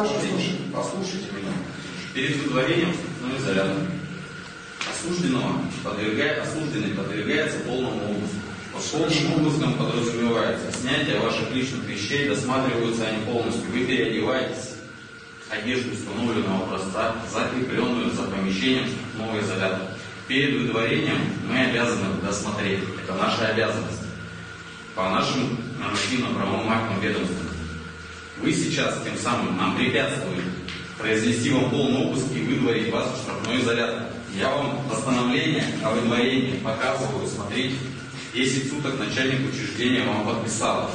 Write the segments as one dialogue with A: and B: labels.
A: Послушайте,
B: слушай.
A: послушайте меня. Перед выдворением ну, изолятора осужденного подвергает, осужденный подвергается полному обыску. Под полным обыском подразумевается снятие ваших личных вещей, досматриваются они полностью. Вы переодеваетесь одежду установленного образца, закрепленную за помещением нового изолятора. Перед выдворением мы обязаны досмотреть. Это наша обязанность. По нашим нормативно-правовым актам ведомства. Вы сейчас тем самым нам препятствуете произвести вам полный обыск и выдворить вас в штрафной изолятор. Я вам постановление о выдворении показываю, смотрите. 10 суток начальник учреждения вам подписал.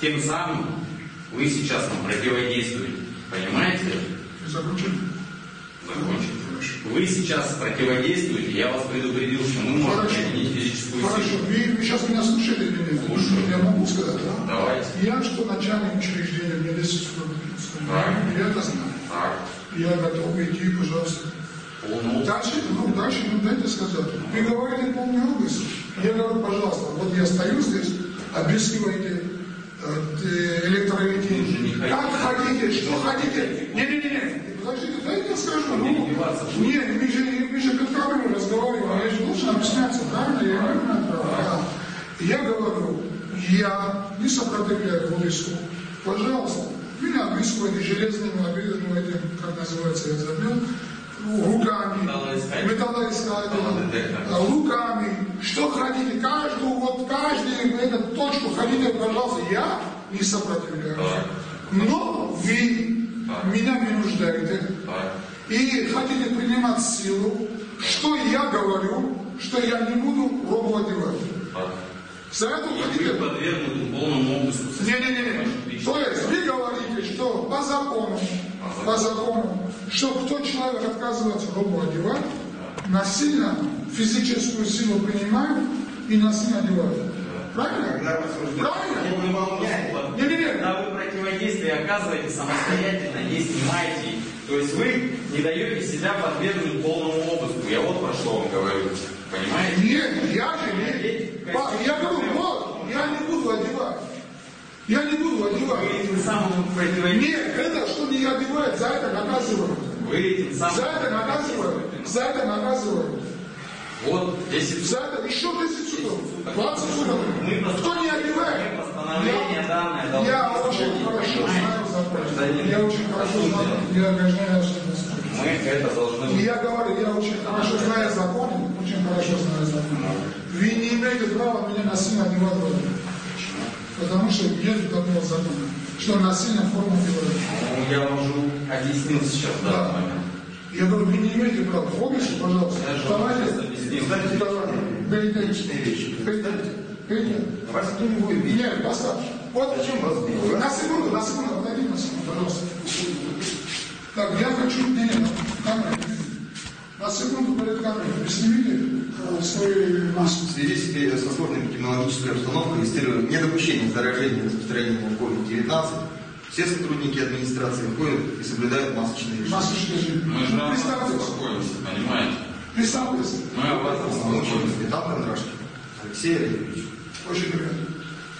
A: Тем самым вы сейчас нам противодействуете. Понимаете?
B: Закончили?
A: Закончим.
B: Хорошо.
A: Вы сейчас противодействуете, я вас предупредил, что мы можем
B: Хорошо.
A: применить физическую
B: Хорошо.
A: силу.
B: Вы, вы сейчас меня слушали или нет?
A: Слушаю.
B: Я могу сказать, да?
A: Давайте.
B: Я, что начальник учреждения, мне 10 суток написано.
A: Правильно.
B: Я это знаю.
A: Так,
B: Я готов идти, пожалуйста.
A: обыск.
B: Дальше, ну, дальше, ну, дайте сказать. Вы говорите полный обыск. Я говорю, пожалуйста, вот я стою здесь, обыскиваете э,
A: не хотите.
B: Как хотите, что хотите. Не-не-не, подождите, дайте я скажу. Ну,
A: будете?
B: нет, мы же, мы же правильно разговариваем, я же должен объясняться, правильно? Я. Да. Я говорю, я не сопротивляю обыску. Пожалуйста, меня обыскиваете железными, обидными этим, как называется, я забыл, руками, металлоискателем, а, руками, что хотите, каждую, вот каждую эту точку хотите, пожалуйста, я не сопротивляюсь. Но вы. Меня вынуждаете
A: Так.
B: и хотите принимать силу, что я говорю, что я не буду пробовать делать. За это хотите...
A: вы подвергнуты полному обыску.
B: Не-не-не. То есть вы говорите, что по закону, по закону, что кто человек отказывается пробовать одевать, насильно физическую силу принимают и насильно одевают. Правильно? Правильно?
C: Не.
B: Не-не-не.
A: Противодействие оказываете самостоятельно, не снимаете, то есть вы не даете себя подвергнуть полному обыску. Я вот про что вам говорю. Понимаете?
B: Нет, я же не. Па, Я говорю, вот, я не буду одевать. Я не буду одевать.
A: Вы этим самым противодействуете.
B: Нет, это что не одевает, за это наказывают.
A: Вы этим самым
B: За это наказывают. За это наказывают.
A: Вот 10
B: За это еще 10 суток. 20 суток. Кто не одевает?
A: постановление
B: Я-
A: данное должны
B: Я очень хорошо знаю закон. Я очень хорошо знаю. Я Федерации.
A: Мы это должны
B: И я говорю, я очень хорошо знаю закон, очень хорошо знаю закон. Вы не имеете права меня насильно одевать в это. Потому что нет такого закона, что насильно форму делают.
A: Ну, Я уже объяснил сейчас данный
B: Да. Я говорю, вы не имеете права. Помните, пожалуйста, вставайте. Вставайте. Перейдите.
C: Личные вещи.
B: Перейдите. Перейдите.
C: Вас не будет.
B: Нет, поставь. Вот
C: Зачем вас бить?
B: На секунду, на секунду, отойди на секунду, пожалуйста. Так, я хочу, не, камера, на секунду перед камерой, снимите э, свои маски.
C: В связи с сложной эпидемиологической обстановкой и с недопущения заражения и распространения COVID-19, все сотрудники администрации ходят и соблюдают масочные режимы.
B: Что же?
A: Мы же
B: Представьтесь,
A: беспокоимся, понимаете?
B: представьтесь.
A: Мы о вас
C: Научен
A: беспокоимся.
C: капитан Кондрашкин Алексей Олегович.
B: Очень приятно.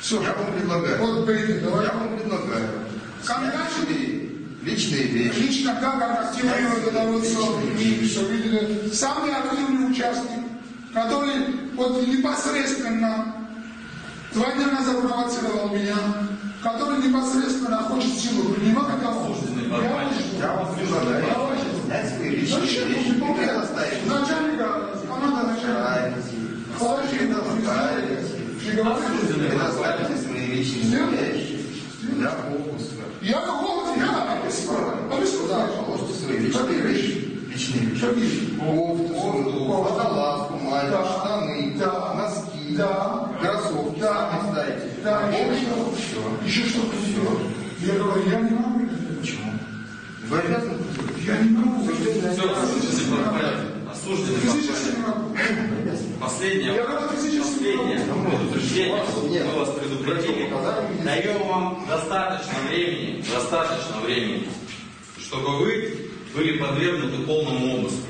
B: Все,
C: Я вам предлагаю.
B: вот перейди, давай.
C: Я вам предлагаю.
B: Камера
C: Личные, личные вещи.
B: Лично как она активирует это вот все, и все видели. Самый активный участник, который вот непосредственно два дня назад провоцировал меня, который непосредственно хочет силу принимать, это он.
A: Слушайте,
B: Я
C: вам предлагаю снять свои личные вещи.
B: Начальника, команда начальника. Положи в говорите?
C: Предоставите свои вещи для фокуса.
B: Я голод, я обескуражен. Обескуражен.
C: Положите свои личные вещи. Личные вещи. Кофту, водолазку, майку,
B: Да.
C: штаны,
B: Да.
C: носки,
B: Да.
C: кроссовки.
B: Да.
C: Сами ставите.
B: Да, еще
C: Кофту,
B: что?
C: все.
B: Еще что?
C: Все.
B: Я говорю, я не могу это делать.
C: Почему? Вы обязаны.
B: Я не могу.
A: Все, под порядком. Осужденный
B: Физически не могу.
A: Последнее.
B: Я говорю, физически не
A: Последнее
B: могу.
A: предупреждение.
C: Нет.
A: Мы вас предупредили. Даем вам достаточно времени, достаточно времени, чтобы вы были подвергнуты полному обыску.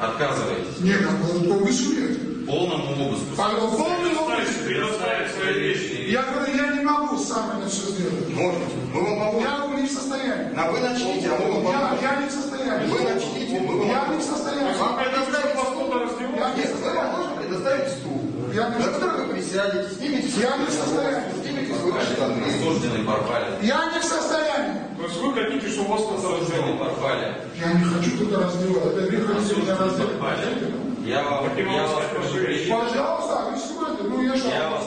A: Отказываетесь.
B: Нет, а по по обыску нет.
A: Полному обыску.
B: По полный обыск.
A: Предоставить свои личные
B: Я говорю, я не могу сам это все сделать.
C: Можете. Мы вам поможем.
B: Я не в состоянии.
C: А вы начните, а мы вам
B: Я,
C: поможем.
B: я не в состоянии.
C: Вы начните, мы вам
B: Я не в состоянии.
C: Вам предоставить стул.
B: Я не в
C: Нет, мы вам
B: состоянии.
C: можем предоставить стул.
B: Я не в
C: который вы присядете, снимете
B: Я не в состоянии.
C: снимете свои штаны.
B: Я не в состоянии.
D: То есть вы хотите, чтобы вас кто-то
A: Осужденный
D: раздел?
A: Парпалин.
B: Я не хочу туда раздевать. Это меня
A: Осужденный
B: раздевать.
A: Парпалин. Я вам,
D: Так и
A: я
D: вам
A: вас предупредил.
B: Пожалуйста, вы что это? Ну я что?
A: Я вас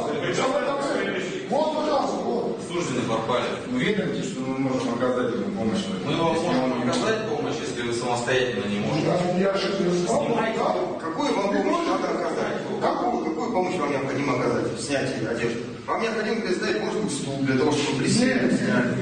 B: Вот, пожалуйста, вот.
A: Осужденный Парпалин.
E: Уверены, что мы можем оказать ему помощь?
A: Мы вам можем оказать помощь, если вы самостоятельно не можете.
B: Я, я сказал?
A: Снимайте.
C: Какую вам помощь надо оказать? Какую, какую помощь вам необходимо оказать в снятии одежды? Вам необходимо представить, может быть, стул для того, чтобы присесть.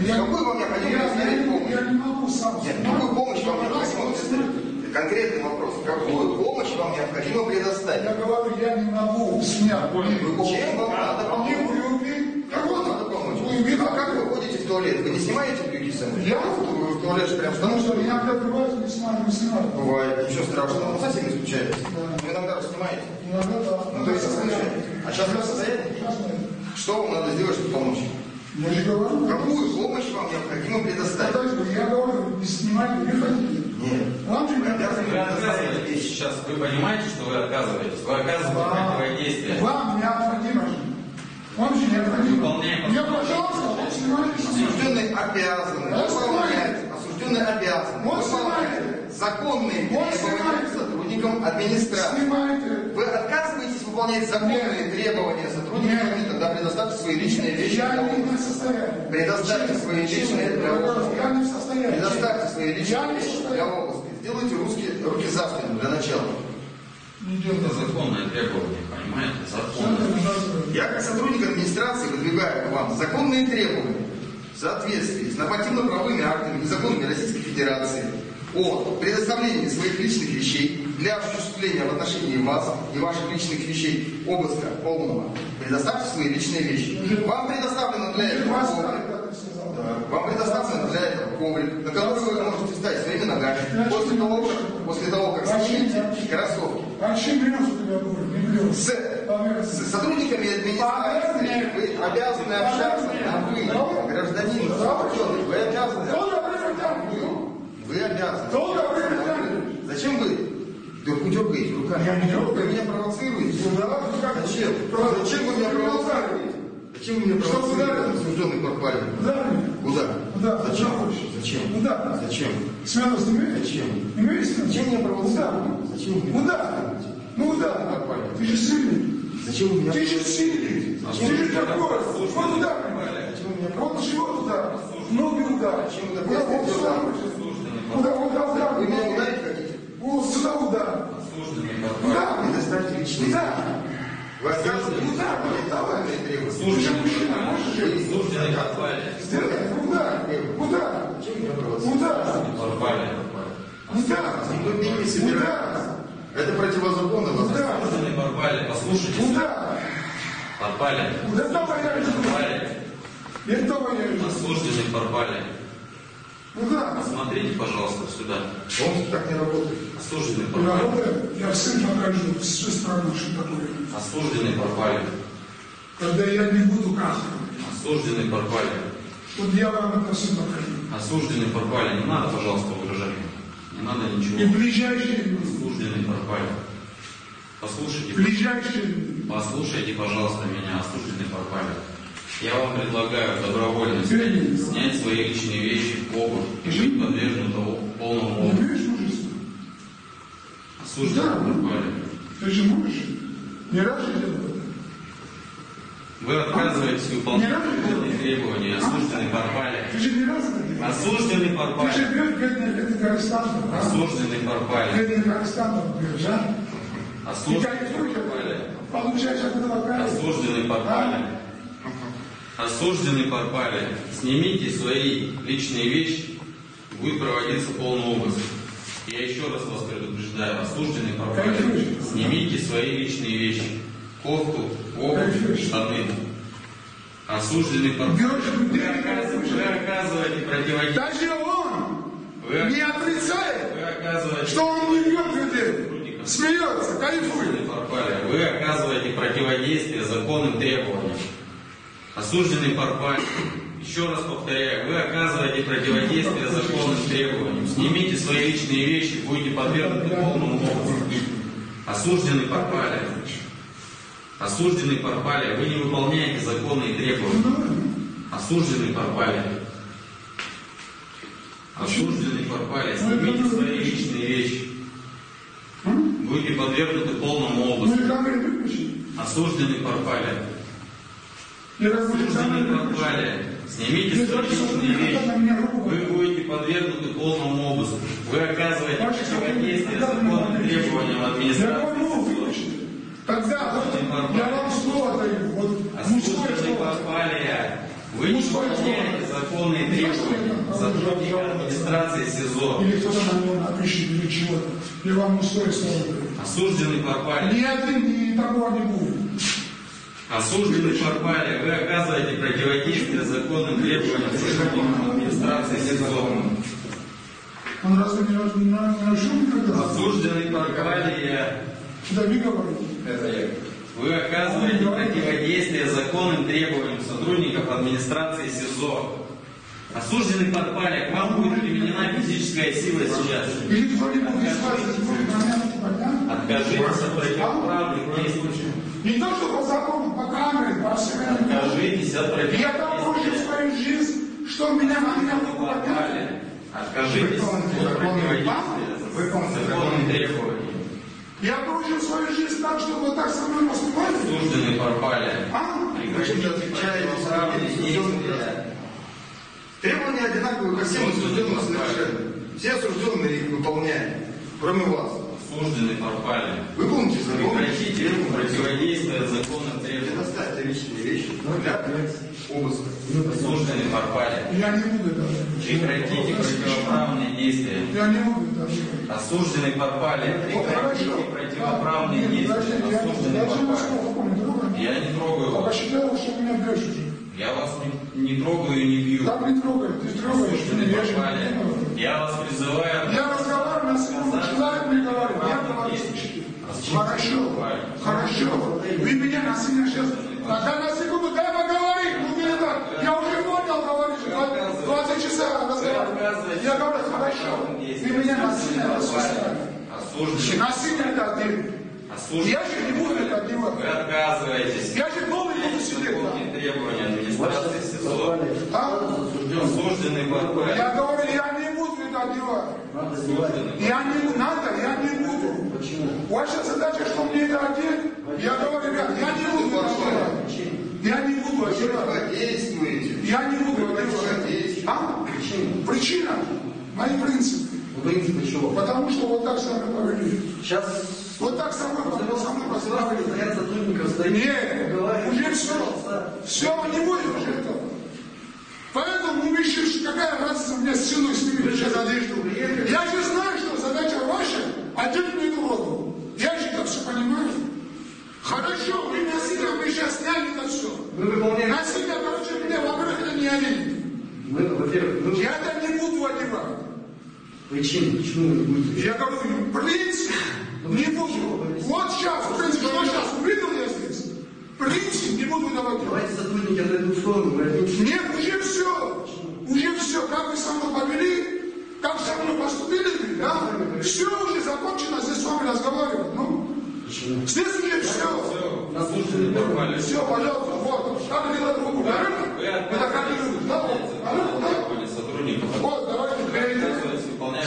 C: Какую вам необходимо
B: не-
C: помощь?
B: я не могу сам.
C: Нет, какую помощь вам необходимо представить? Конкретный вопрос. Какую помощь вам необходимо предоставить?
B: Я говорю, я не могу снять.
C: Чем вам надо помочь? Как вам надо помочь?
B: Брюки.
C: А как вы ходите в туалет? Вы не снимаете брюки сами?
B: Я?
C: Вы в туалет же прям
B: Потому
C: что
B: иногда бывает, не снимаю, не снимаю.
C: Бывает, ничего страшного. Ну, совсем не случается. Вы иногда снимаете.
B: Иногда да.
C: Ну, то есть. А сейчас вы состоянии?
B: Сейчас нет.
C: Что вам надо сделать, чтобы помочь?
B: Я же говорю.
C: Какую помощь вам необходимо предоставить?
B: Подожди, я говорю, не снимайте, не ходите.
C: Нет.
B: Вам же
C: Обязаны
A: Вы отказываетесь сейчас, вы понимаете, что вы отказываетесь? Вы оказываете противодействие.
B: Вам необходимо же. Вам же необходимо.
A: Выполняем.
B: Мне, пожалуйста, вот снимайте.
C: Осужденный обязан
B: Да,
C: выполнять, осужденный обязан
B: Вот
C: выполнять
B: снимайте.
C: законные требования сотрудникам администрации.
B: Снимайте.
C: Выполнять законные требования сотрудников,
B: Нет.
C: тогда предоставьте свои личные вещи.
B: Я
C: для
B: не
C: отдыха.
B: в состоянии.
C: Предоставьте свои личные для отдыха.
B: Я не в состоянии.
C: Предоставьте свои личные вещи для обыска. Сделайте руки, руки за спину для начала.
A: Это законное требование, понимаете? Законное.
C: Я как сотрудник администрации выдвигаю к вам законные требования в соответствии с нормативно-правовыми актами и законами Российской Федерации о предоставлении своих личных вещей для осуществления в отношении вас и ваших личных вещей обыска полного. Предоставьте свои личные вещи. Вам предоставлено для этого коврик. Вам предоставлен для этого коврик, на который вы можете встать своими ногами. После того, как, после того, как снимете кроссовки.
B: А.
C: С, с сотрудниками администрации вы обязаны общаться. На вы, гражданин, вы обязаны, вы обязаны.
B: Долго время
C: Зачем вы дергаете руками?
B: Я не дергаю.
C: Вы меня провоцируете?
B: Ну да, ну как?
C: Зачем? Зачем вы меня провоцируете? Зачем вы меня
B: Что
C: провоцируете?
B: куда?
C: Осужденный подпальник.
B: Куда мне?
C: Куда?
B: Куда?
C: Зачем?
B: Куда хочешь?
C: Зачем?
B: Куда?
C: Зачем?
B: Смелость имеешь?
C: Зачем?
B: Имеешь смелость?
C: Зачем меня провоцируете?
B: Куда?
C: Зачем вы меня
B: Куда? Ну да.
C: Нормально.
B: Ты же сильный.
C: Зачем вы меня
B: Ты же сильный. Ты же такой. Вот туда. Вот чего туда? Ноги туда.
C: Зачем вы
B: Куда? Куда? Вот туда.
C: Вы меня ударить
B: удар.
A: Осужденный Парпалин.
B: Куда?
C: Предоставьте личные
B: Куда?
C: Вы обязаны
B: Куда?
C: выполнять законные требования.
B: Же мужчина, можешь жить?
A: Осужденный Парпалин.
B: Сделай. Куда? Куда? Куда?
A: Парпалин.
B: Куда?
C: Вы меня не собираетесь. Это противозаконно.
B: Куда?
A: Осужденный Парпалин. Послушайте.
B: Куда?
A: Парпалин.
B: Куда этого я вижу?
A: Парпалин.
B: Этого я вижу.
A: Осужденный Парпалин. Посмотрите, пожалуйста, сюда.
C: Он так не работает.
A: Осужденный Парпалин.
B: Народа, я всем покажу, всю страну, что такое.
A: Осужденный Парпалин.
B: Когда я не буду красным.
A: Осужденный Парпалин.
B: Вот я вам это все покажу.
A: Осужденный Парпалин. Не надо, пожалуйста, угрожать. Не надо
B: И
A: ничего.
B: ближайшие люди,
A: Осужденный Парпалин. Послушайте,
B: ближайшие
A: послушайте, пожалуйста, меня, осужденный Парпалин. Я вам предлагаю добровольно снять свои личные вещи, обувь и быть подвергнутому полному обыску.
B: видишь мужество?
A: Осужденный
B: Да.
A: Парпалин.
B: Ты же можешь? Не раз же?
A: Вы отказываетесь выполнять требования. Осужденный Парпалин.
B: Ты же не раз это?
A: Осужденный
B: Ты
A: Парпалин.
B: живешь бедный, а?
A: Осужденный Парпалин.
B: Бедный а? И
A: Осужденный
B: этого. Получаешь от этого кайф.
A: Осужденный Парпалин. Осужденный Парпалин. Снимите свои личные вещи, будет проводиться полный обыск. Я еще раз вас предупреждаю, осужденный Парпалин.
B: Кайфуешь.
A: Снимите свои личные вещи. Кофту, обувь, штаны. Осужденный.
B: Берешь
A: Вы оказываете, вы оказываете противодействие.
B: Даже он
A: Вы,
B: не отрицает,
A: вы оказываете
B: что он не бьет людей. Смеется, кайфует.
A: Вы оказываете противодействие законным требованиям. Осужденный Парпалин, Еще раз повторяю, вы оказываете противодействие законным требованиям. Снимите свои личные вещи, будете подвергнуты полному обыску. Осужденный Парпалия. Осужденный Парпалия, вы не выполняете законные требования. Осужденный Парпалия. Осужденный Парпалия, снимите свои личные вещи. Будете подвергнуты полному обыску. Осужденный Парпалия.
B: И.
A: Снимите
B: Ты
A: свои
B: знаешь, что
A: личные
B: ты
A: вещи. Вы будете подвергнуты полному обыску. Вы оказываете противодействие законным требованиям администрации.
B: Тогда вот, я вам слово даю. Вот мужское
A: Осужденный
B: слово.
A: Вы не
B: Мужское
A: выполняете законные требования сотрудника администрации СИЗО.
B: Или кто-то на него напишет, или чего-то. Я вам мужское слово даю.
A: Осужденный Парпалия.
B: Ни один, ни такого не будет.
A: Осужденный Парпалия. Вы оказываете противодействие законным требованиям сотрудникам администрации СИЗО.
B: Он разве не, нарушил никогда?
A: Осужденный Парпалия.
B: Да вы говорите.
E: Это я.
A: Вы оказываете противодействие законным требованиям сотрудников администрации СИЗО. Осужденный Парпалия, к вам будет применена физическая сила сейчас. Откажитесь от противоправных действий.
B: Не то, что по закону, по камере, по всему.
A: Откажитесь от
B: Я там прожил свою жизнь, что меня на меня.
A: Парпалия. Откажитесь от противодействия законным требованиям.
B: Я прожил свою жизнь так, чтобы вот так со мной поступали.
A: Осужденный Парпалия.
B: А?
A: Прекратите противоправные действия.
C: Требования одинаковые ко всем осужденным совершенно. Все осужденные их выполняют, кроме вас.
A: Осужденный Парпалия.
C: Выполните закон.
A: Прекратите противодействие законным требованиям.
C: Предоставьте личные вещи для обыска.
A: Осужденный Парпалия.
B: Я не буду это.
A: Прекратите противоправные действия.
B: Я не буду это
A: Парпалия.
B: Вот хорошо.
A: Прекратите противоправные действия.
B: я-
A: Осужденный
B: я не трогаю.
A: Я не трогаю
B: Пока
A: вас.
B: считаю, что меня бьешь уже.
A: Я вас не, не трогаю и не бью.
B: Так не трогай, ты трогаешь я не трогаю.
A: Вас призываю.
B: Я разговариваю на секунду, человек мне говорит, я говорю, слушайте, хорошо, хорошо, вы меня насильно сейчас, тогда на секунду, дай поговорить, ну я уже понял, говоришь, 20 часов разговаривать. Я говорю, хорошо, вы меня насильно.
A: Осужденный.
B: Насильно это.
A: Осужденный.
B: Я же не буду это делать.
A: Вы отказываетесь.
B: Я же не буду сидеть.
A: Выполнить требования администрации СИЗО.
B: А?
A: Осужденный Парпалия.
B: Я говорю, я не буду это делать. Я не надо, я не буду. Ваша задача, что мне это одеть? Я говорю, ребят, я не буду делать. Я не буду.
C: Противодействуете.
B: Я не буду делать. А? Причина? Мои принципы.
F: принципы чего?
B: Потому что вот так со мной повели.
F: Сейчас
B: Вот так со мной, со мной поступили.
F: стоят сотрудников, стоит.
B: Нет, уже все. Все, не будет уже этого. Поэтому мы ищем, какая разница мне с сыном снимет сейчас одежду. Я же знаю, что задача ваша одеть мне эту роду. Я же это все понимаю. Хорошо, вы насильно, вы сейчас сняли это все.
F: Мы выполняем...
B: Насильно, короче, меня, во-первых, это не оденет.
F: Мы, во-первых, мы...
B: Я это не буду одевать.
F: Причины, почему вы не будете?
B: Я говорю, принцип, не буду. Вот сейчас, принцип, что сейчас, увидел я здесь? Принцип не буду давать.
F: Давайте сотрудники отойдут в сторону.
B: Нет, уже все. Уже все. Как вы со мной повели, как со мной поступили, да? Все уже закончено, здесь с вами разговаривать. Ну, Все.
A: Осужденный Парпалия.
B: Все, пожалуйста, вот. Как делать руку? Да?
A: Вы
B: Это как делать? Да, вот. А ну, да?
A: требования сотрудников.
B: Вот, давайте,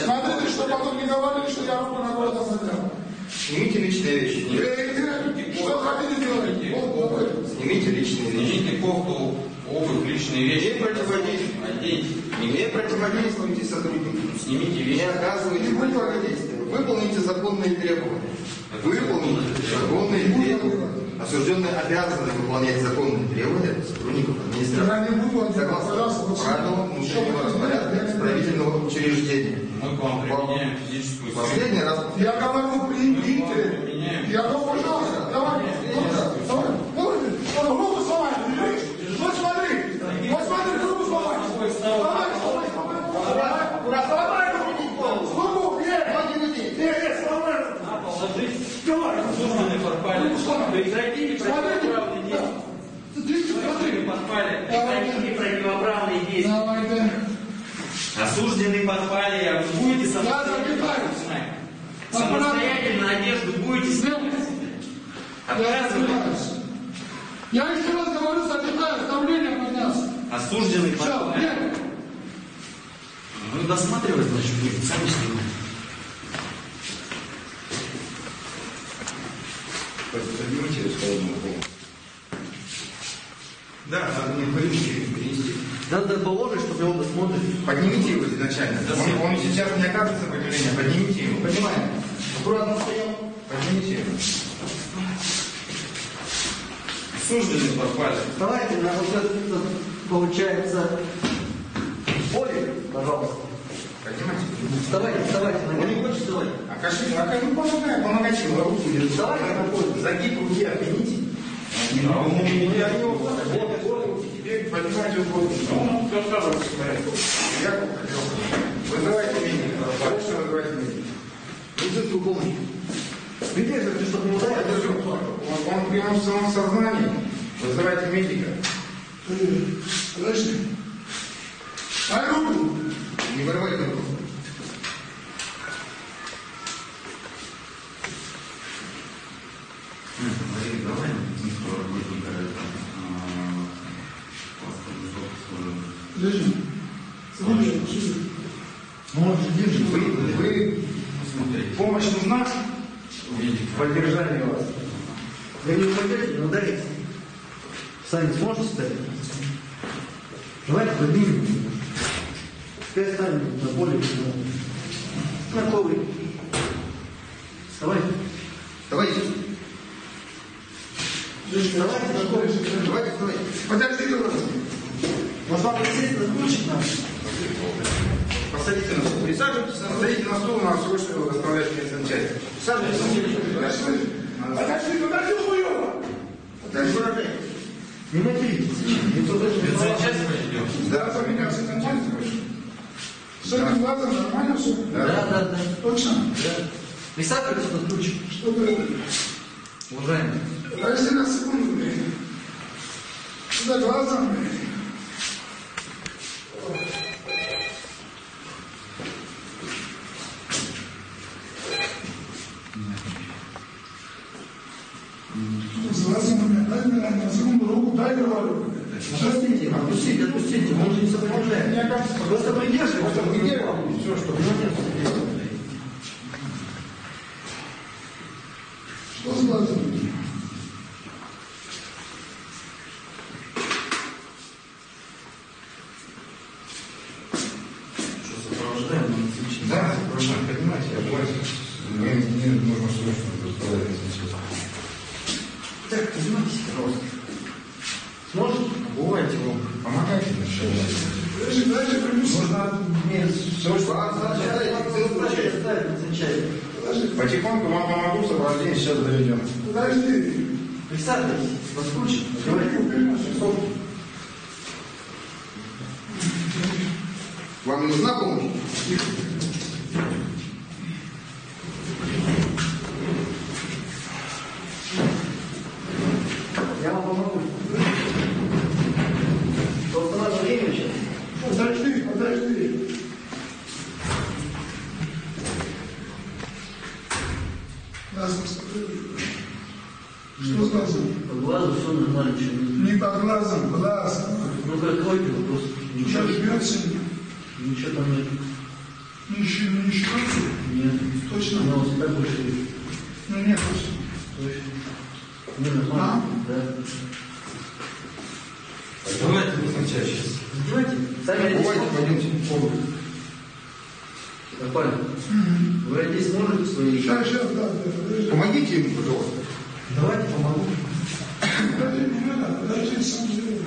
B: Смотрите, что потом не говорили, что я руку на кого-то поднял.
C: Снимите личные вещи.
B: Что хотите делать?
C: Снимите личные вещи.
A: Снимите кофту, обувь, личные вещи.
C: Не противодействуйте.
A: Оденьте.
C: Не противодействуйте сотрудникам.
A: Снимите
C: Не
A: вещи.
C: оказывайте противодействие. Выполните законные требования. Выполните законные требования. Осужденные обязаны выполнять законные требования сотрудников администрации.
B: Я не буду одевать, пожалуйста,
C: Согласно правилам внутреннего распорядка исправительного учреждения.
A: Мы к вам применяем физическую силу.
C: Последний раз
B: Я говорю, примите. Я говорю, пожалуйста, давай, руку сломай, видишь? Вот смотри, вот смотри, руку сломай. Сломай, сломай, сломай. Сломай руку. Руку, нет, нет, нет, сломай руку. Давай,
A: Осужденный Парпалия. Прекратите
B: смотрите.
A: противоправные действия.
B: Ты смотри.
A: Парпалия.
B: Давай.
A: Прекратите противоправные Осужденный подпали, а вы будете
B: Я закрываюсь.
A: Самостоятельно одежду будете снимать?
B: Закрываюсь. Я еще раз говорю, закрываюсь, давление поднялся.
A: Осужденный
B: Все,
A: подпали.
B: нет.
A: Ну, досматривать, значит, будет. Сами снимать.
C: Поднимите холодного пола. Да, мне полицию перенести.
F: Надо положить, чтобы он досмотрит.
C: Поднимите его изначально. Он, он сейчас не оказывается сопротивления. Поднимите его.
F: Понимаем. Аккуратно стоял.
C: Поднимите его.
A: Осужденный подпали.
F: Давайте на вот этот, получается, поле, пожалуйста.
C: Поднимайте.
F: Вставайте, вставайте. Он не хочет вставать.
C: А каши, а как, ну помогай, помогайте ему руки.
F: Вставайте.
C: Загиб руки отмените. А он не я не поднимайте его.
G: Ну, достаточно смотреть.
C: Яков, вызывайте медика. Срочно вызывайте медика.
F: Медицинскую помощь. Придерживайте, чтобы не ударить.
C: Подержу. Он, он в прямом самом сознании. Вызывайте медика.
B: Подожди. Дай руку.
H: Не вырывайте руку.
A: Валерий, давай медицинского работника это, а, паспорт, службу.
B: Подожди. Слушай,
F: Ну, он же держит.
C: Вы, вы,
A: Посмотрите.
C: помощь нужна?
A: Видите.
C: Поддержание вас.
F: Вы не упадете, не ударите. Сами сможете встать? Давайте поднимем. Пускай станем на поле. На коврик. Вставайте.
H: Давайте.
F: Вставайте на коврик.
H: Давайте, давайте.
B: Подожди.
F: Может, вам присесть на ключик наш?
C: Посадите на стул. Присаживайтесь, посадите на стул, нам срочно его доставлять в медсанчасть.
F: Сажайте на коврик.
B: Подожди, подожди, подожди, хуёво.
H: Подожди.
F: Не материтесь. Не знал.
A: Медсанчасть пойдем?
B: Да, за меня все нормально? С этим глазом нормально все?
F: Да, да, да.
B: Точно?
F: да. Присаживайтесь на ключик.
B: Что ты?
F: Уважаемый.
B: Подожди на секунду, блин. Сюда глазом, блин. С глазом у меня, дай мне на секунду руку, дай говорю.
F: Отпустите, отпустите, отпустите. Он же не сопротивляет. Просто придерживайте.
B: Придерживайте.
F: Все, что молодец.
B: Что с глазом?
A: Что сопровождаем на медицинский?
C: Да, прошу, поднимайте, я боюсь. Мне, мне нужно срочно доставлять в медсанчасть.
F: Так, поднимайтесь, пожалуйста. Сможете?
C: Бывайте вам, помогайте вначале.
B: Подожди, дальше принесу.
C: Нужно мне срочно.
F: Ставить, ставить на санчасть.
B: Подожди,
C: Потихоньку вам помогу, сопровождение сейчас доведем.
B: подожди.
F: Присаживайтесь, вас ключик.
B: Руку переносу.
H: Вам не нужна помощь?
F: Я вам помогу. Просто надо время сейчас.
B: Подожди, подожди. Глазом смотри. Что с глазом?
F: По глазу все нормально, ничего не...
B: Не по глазам, глазом.
F: Ну, как его просто
B: Что
F: ничего,
B: жмет сильно?
F: ничего там нет.
B: Ничего, ничего.
F: Нет.
B: Точно?
F: Она
B: Ну нет, точно.
F: Точно. Не, нормально. Да.
A: Давайте медсанчасть сейчас.
F: Давайте, сами одеть
H: пойдемте.
F: Нормально. Вы одеть сможете свои?
B: Сейчас, сейчас, да, да.
H: Помогите ему, пожалуйста.
F: Давайте помогу.
B: Подожди, не надо, подожди, сам сделаю.